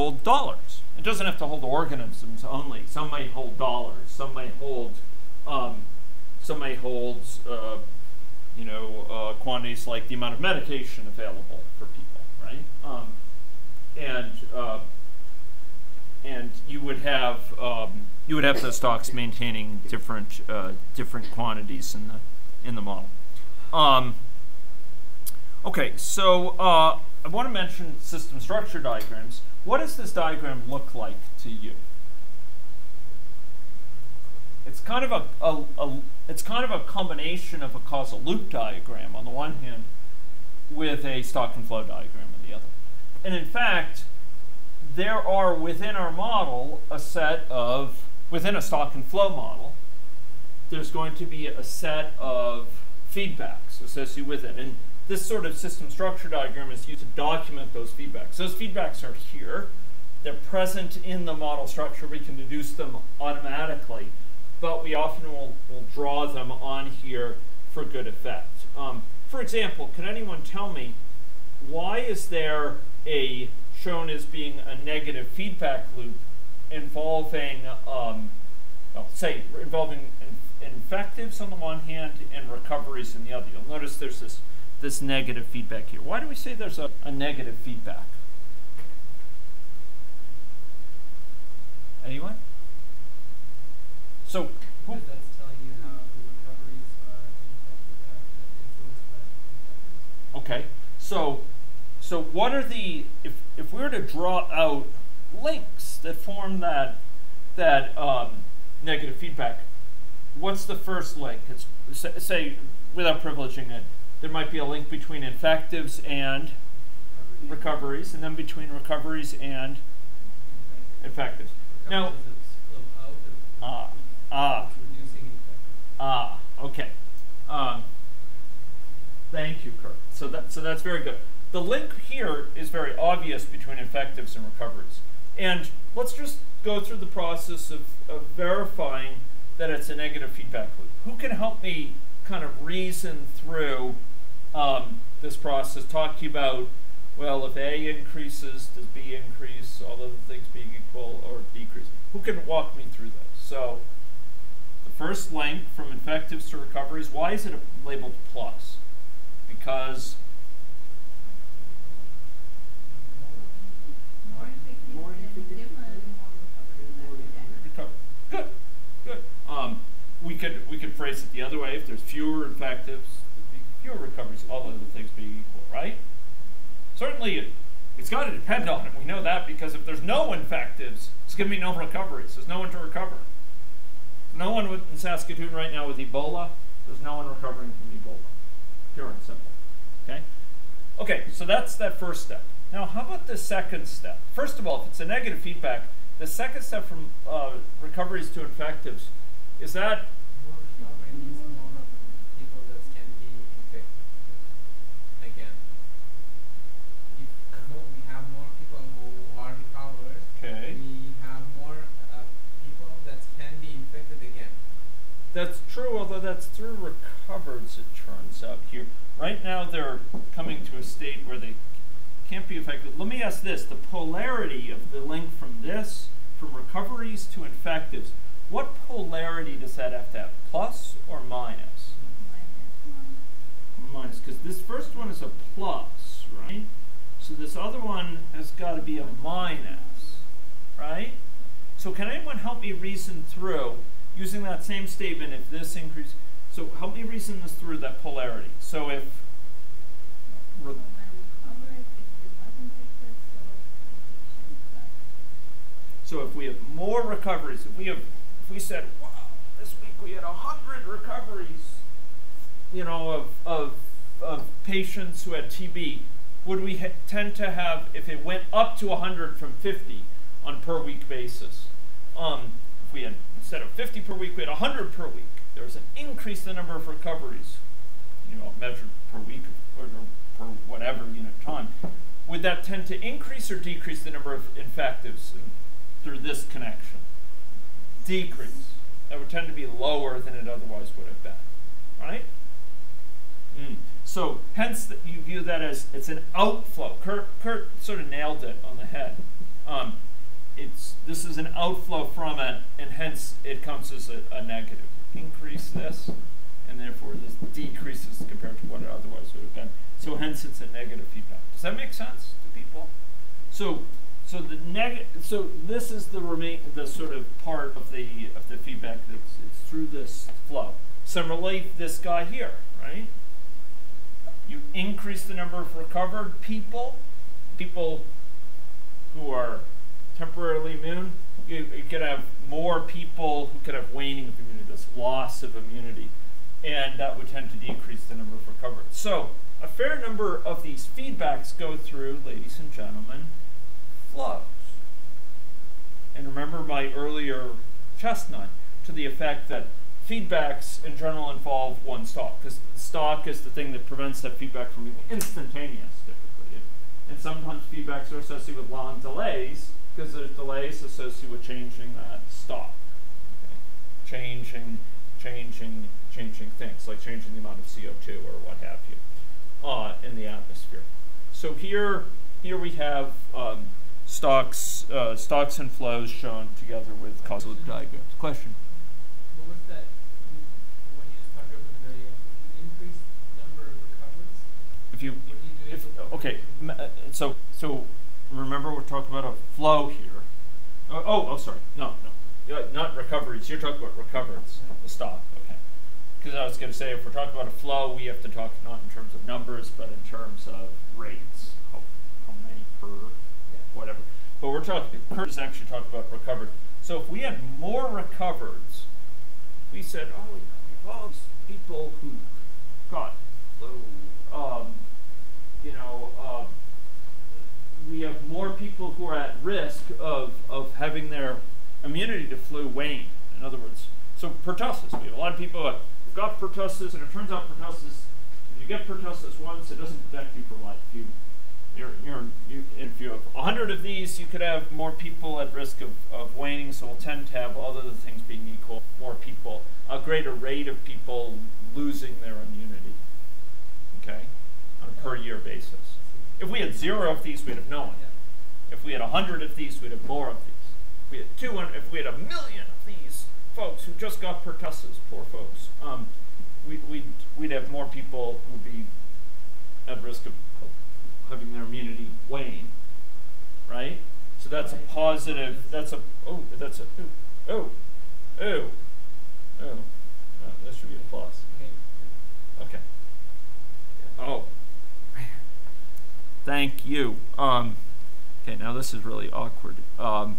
hold dollars. It doesn't have to hold organisms only. Some may hold dollars. Some may hold, um, some may hold, uh, you know, uh, quantities like the amount of medication available for people, right? Um, and uh, and you would have um, you would have the stocks maintaining different uh, different quantities in the in the model. Um, okay, so uh, I want to mention system structure diagrams. What does this diagram look like to you? It's kind of a, a, a it's kind of a combination of a causal loop diagram on the one hand with a stock and flow diagram on the other. And in fact, there are within our model a set of, within a stock and flow model, there's going to be a set of feedbacks associated with it. And this sort of system structure diagram is used to document those feedbacks. Those feedbacks are here. They're present in the model structure. We can deduce them automatically, but we often will, will draw them on here for good effect. Um, for example, can anyone tell me why is there a shown as being a negative feedback loop involving, um, well, say, involving in infectives on the one hand and recoveries on the other. You'll notice there's this, this negative feedback here. Why do we say there's a, a negative feedback? Anyone? So, who, Okay, so so what are the if if we were to draw out links that form that that um, negative feedback, what's the first link? It's say without privileging it, there might be a link between infectives and recoveries, and then between recoveries and infectives. Now, ah, ah, ah, okay. Um, thank you, Kurt. So that so that's very good. The link here is very obvious between infectives and recoveries. And let's just go through the process of, of verifying that it's a negative feedback loop. Who can help me kind of reason through um, this process, talk to you about, well, if A increases, does B increase, all other things being equal, or decrease? Who can walk me through this? So the first link from infectives to recoveries, why is it labeled plus? Because Good, good. Um, we could we could phrase it the other way. If there's fewer infectives, fewer recoveries, all other things being equal, right? Certainly, it, it's got to depend on it. We know that because if there's no infectives, it's going to be no recoveries. There's no one to recover. No one in Saskatoon right now with Ebola. There's no one recovering from Ebola. Pure and simple. Okay. Okay. So that's that first step. Now, how about the second step? First of all, if it's a negative feedback, the second step from uh, recoveries to infectives is that Okay. We have more uh, people that can be infected again. That's true, although that's through recovers, it turns out here. Right now, they're coming to a state where they can't be affected. Let me ask this, the polarity of the link from this, from recoveries to infectives, what polarity does that have to have, plus or minus? Minus, because this first one is a plus, right? So this other one has got to be a minus, right? So can anyone help me reason through, using that same statement, if this increase, so help me reason this through, that polarity. So if, So if we have more recoveries, if we have, if we said, wow, this week we had a hundred recoveries, you know, of, of, of patients who had TB, would we tend to have, if it went up to 100 from 50 on per week basis, um, if we had, instead of 50 per week, we had 100 per week, there was an increase in the number of recoveries, you know, measured per week or, per whatever unit time. Would that tend to increase or decrease the number of infectives? And through this connection. Decrease. That would tend to be lower than it otherwise would have been. Right? Mm. So hence that you view that as it's an outflow. Kurt, Kurt sort of nailed it on the head. Um, it's this is an outflow from it, and hence it comes as a, a negative. Increase this, and therefore this decreases compared to what it otherwise would have been. So hence it's a negative feedback. Does that make sense to people? So so the neg so this is the remain the sort of part of the of the feedback that's it's through this flow. Similarly, this guy here, right? You increase the number of recovered people, people who are temporarily immune, you, you could have more people who could have waning of immunity, this loss of immunity, and that would tend to decrease the number of recovered. So a fair number of these feedbacks go through, ladies and gentlemen, flows. And remember my earlier chestnut to the effect that feedbacks in general involve one stock, because stock is the thing that prevents that feedback from being instantaneous, typically. And sometimes feedbacks are associated with long delays, because there's delays associated with changing that stock. Okay? Changing, changing, changing things, like changing the amount of CO2 or what have you uh, in the atmosphere. So here, here we have um, stocks, uh, stocks and flows shown together with causal diagrams. Question? What was that, when you talked over the number of recoveries? If you, What do you do? if, if- okay, uh, so so remember we're talking about a flow here. Oh, oh, oh sorry, no, no, not recoveries. You're talking about recoveries, stock. Okay, because I was going to say if we're talking about a flow, we have to talk not in terms of numbers, but in terms of rates. How, how many per whatever. But we're talking. Kurt is actually talking about recovered. So if we had more recovereds, we said, oh, all these people who got flu. Um, you know, uh, we have more people who are at risk of, of having their immunity to flu wane. In other words, so pertussis. We have a lot of people who've got pertussis, and it turns out pertussis, if you get pertussis once, it doesn't protect you for life. You, you're, you're, you, if you have 100 of these, you could have more people at risk of, of waning, so we'll tend to have, all other things being equal, more people, a greater rate of people losing their immunity, okay, on a per year basis. If we had zero of these, we'd have no one. If we had 100 of these, we'd have more of these. If we had 200, if we had a million of these folks who just got pertussis, poor folks, um, we, we'd, we'd have more people who would be at risk of, having their immunity wane, right? So that's a positive, that's a, oh, that's a, ooh, oh, oh, oh, oh, that should be a plus. Okay. Okay. Oh. Thank you. Um, okay, now this is really awkward. Um,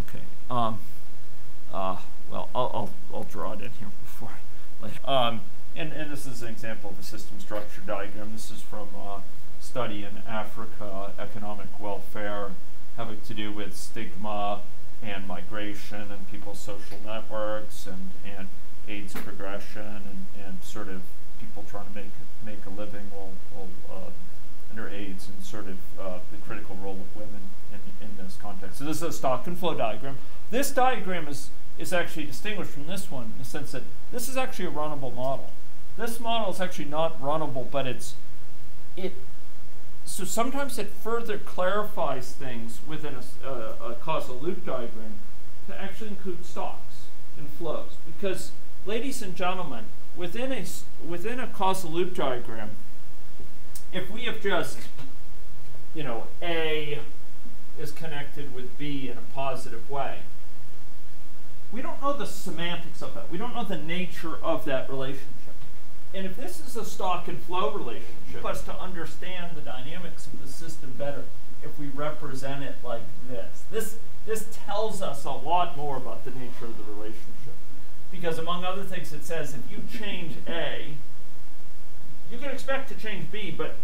okay. Um, uh, well, I'll, I'll, I'll draw it in here before I later. Um, and, and this is an example of a system structure diagram. This is from a study in Africa, economic welfare, having to do with stigma and migration and people's social networks and, and AIDS progression and, and sort of people trying to make make a living while, while uh, under AIDS and sort of uh, the critical role of women in, in this context. So this is a stock and flow diagram. This diagram is is actually distinguished from this one in the sense that this is actually a runnable model. This model is actually not runnable, but it's it. So sometimes it further clarifies things within a causal loop diagram to actually include stocks and flows. Because, ladies and gentlemen, within a within a causal loop diagram, if we have just, you know, A is connected with B in a positive way, we don't know the semantics of that. We don't know the nature of that relationship. And if this is a stock and flow relationship, us to understand the dynamics of the system better if we represent it like this. This this tells us a lot more about the nature of the relationship. Because among other things it says if you change A, you can expect to change B, but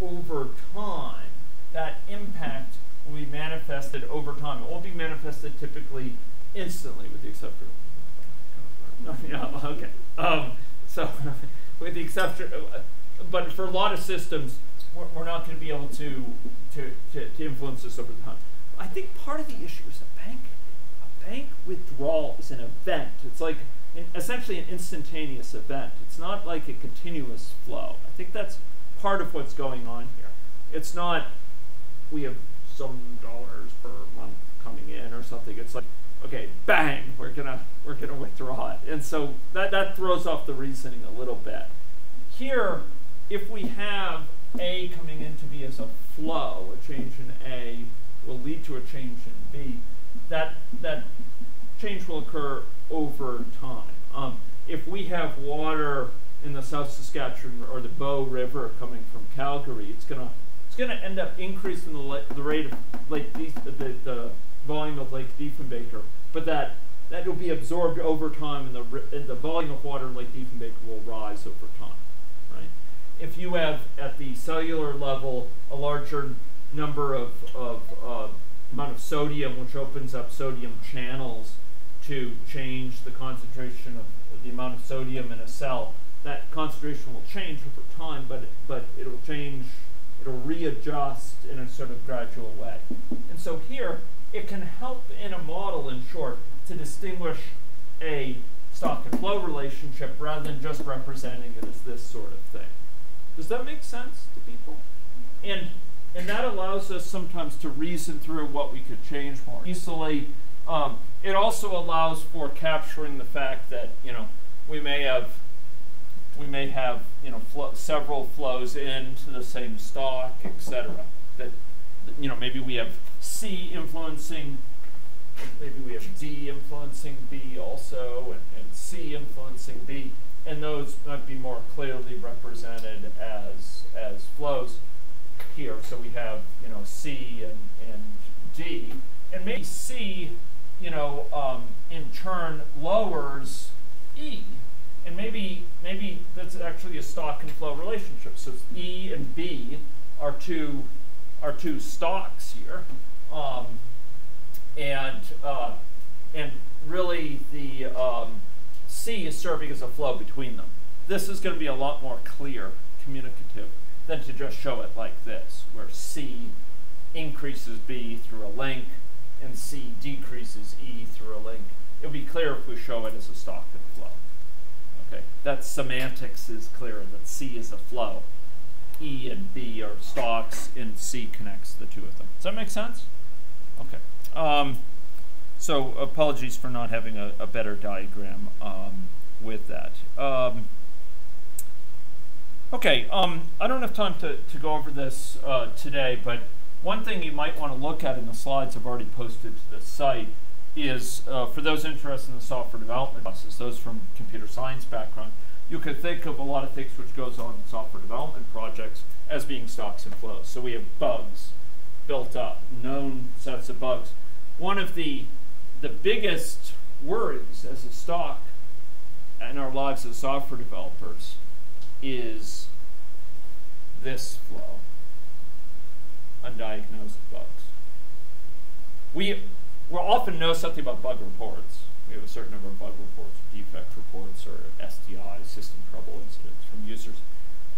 over time, that impact will be manifested over time. It won't be manifested typically instantly, with the exception. Yeah, okay. Um, so, with the exception, uh, but for a lot of systems, we're, we're not going to be able to, to, to, to influence this over time. I think part of the issue is a bank, a bank withdrawal is an event. It's like essentially an instantaneous event. It's not like a continuous flow. I think that's part of what's going on here. It's not we have some dollars per month coming in or something. It's like, okay, bang, we're gonna we're gonna withdraw it, and so that that throws off the reasoning a little bit. Here, if we have A coming into B as a flow, a change in A will lead to a change in B. That that change will occur over time. Um, if we have water in the South Saskatchewan or the Bow River coming from Calgary, it's gonna it's gonna end up increasing the, the rate of Lake Dief- the, the volume of Lake Diefenbaker, but that that will be absorbed over time, and the and the volume of water in Lake Diefenbaker will rise over time, right? If you have at the cellular level a larger number of of uh, amount of sodium, which opens up sodium channels to change the concentration of the amount of sodium in a cell, that concentration will change over time, but but it'll change, it'll readjust in a sort of gradual way. And so here, it can help in a model, in short, to distinguish a stock and flow relationship rather than just representing it as this sort of thing. Does that make sense to people? And and that allows us sometimes to reason through what we could change more easily. Um, it also allows for capturing the fact that you know we may have we may have you know flo- several flows into the same stock, etc. That you know maybe we have C influencing, maybe we have D influencing B also, and, and C influencing B, and those might be more clearly represented as as flows here. So we have you know C and and D, and maybe C, you know, um, in turn lowers E, and maybe maybe that's actually a stock and flow relationship. So E and B are two are two stocks here, um, and uh, and really the um, C is serving as a flow between them. This is going to be a lot more clear, communicative than to just show it like this, where C increases B through a link and C decreases E through a link. It'll be clear if we show it as a stock and flow. Okay, that semantics is clear that C is a flow. E and B are stocks, and C connects the two of them. Does that make sense? Okay. Um, so apologies for not having a, a better diagram um, with that. Um, okay, um, I don't have time to, to go over this uh, today, but one thing you might want to look at in the slides I've already posted to the site is uh, for those interested in the software development process, those from computer science background, you could think of a lot of things which goes on in software development projects as being stocks and flows. So we have bugs built up, known sets of bugs. One of the the biggest worries as a stock in our lives as software developers is this flow, undiagnosed bugs. We will often know something about bug reports. We have a certain number of bug reports, defect reports, or SDI, system trouble incidents from users.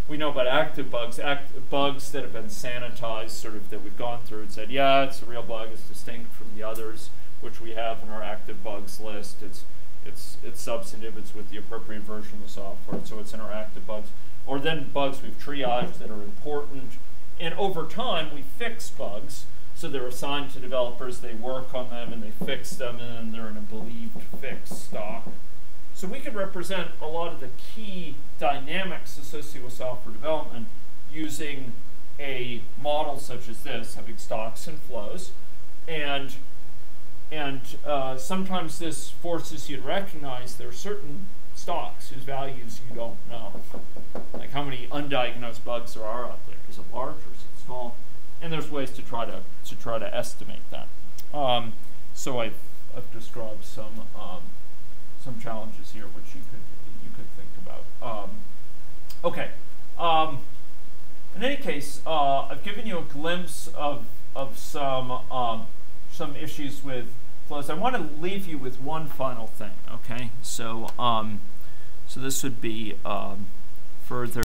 We know about active bugs, act, bugs that have been sanitized, sort of that we've gone through and said, yeah, it's a real bug, it's distinct from the others, which we have in our active bugs list. It's it's it's substantive, it's with the appropriate version of the software, so it's in our active bugs. Or then bugs we've triaged that are important. And over time, we fix bugs. So they're assigned to developers, they work on them, and they fix them, and then they're in a believed fix stock. So we can represent a lot of the key dynamics associated with software development using a model such as this, having stocks and flows. And, and uh, sometimes this forces you to recognize there are certain stocks whose values you don't know. Like how many undiagnosed bugs there are out there. Is it large or is it small? And there's ways to try to, to try to estimate that. Um, so I've, I've described some um, some challenges here which you could you could think about. Um, okay. Um, in any case, uh, I've given you a glimpse of of some um, some issues with flows. I want to leave you with one final thing. Okay, so um, so this would be um, further.